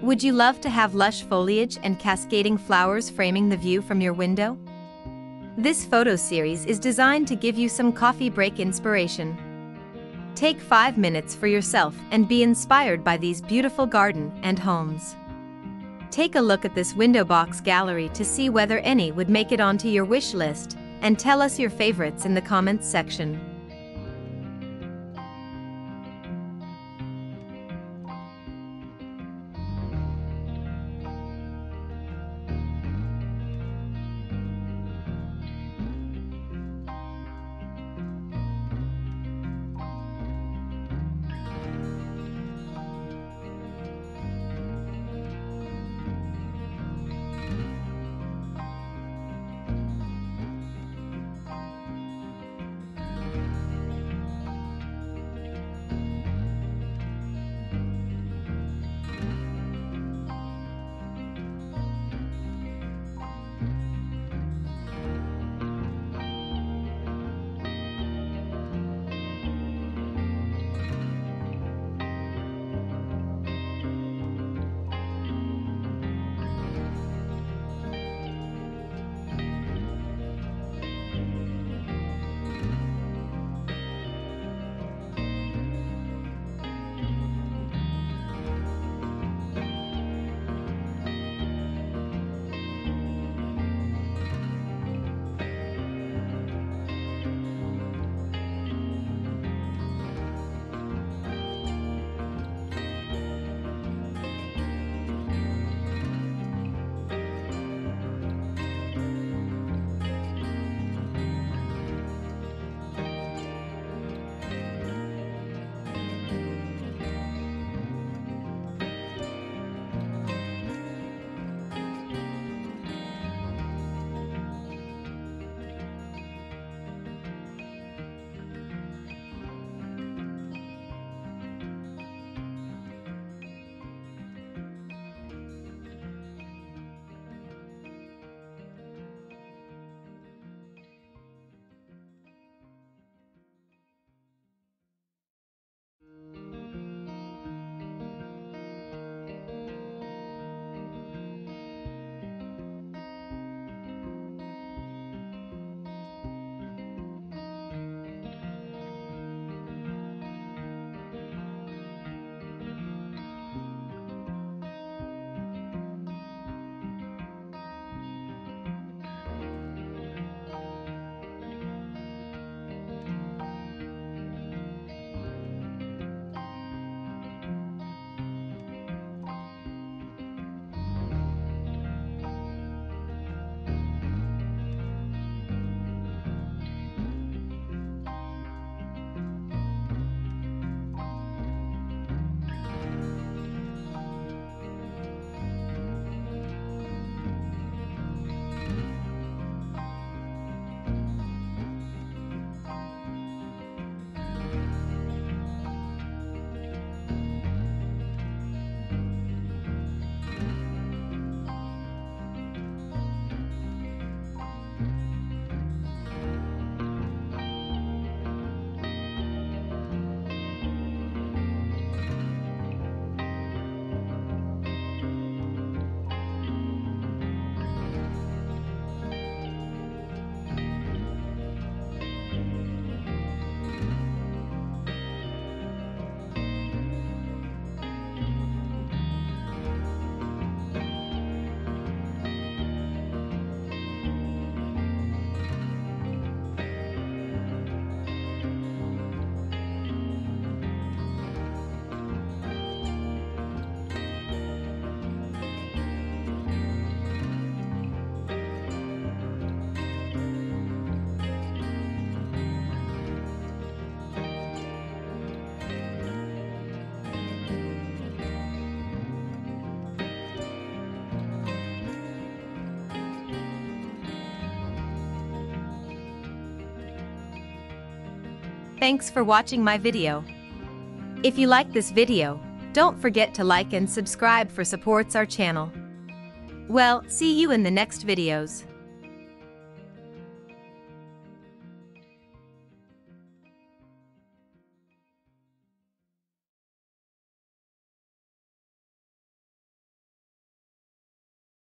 Would you love to have lush foliage and cascading flowers framing the view from your window? This photo series is designed to give you some coffee break inspiration. Take 5 minutes for yourself and be inspired by these beautiful garden and homes. Take a look at this window box gallery to see whether any would make it onto your wish list, and tell us your favorites in the comments section. Thanks for watching my video. If you like this video, don't forget to like and subscribe for supports our channel. Well, see you in the next videos.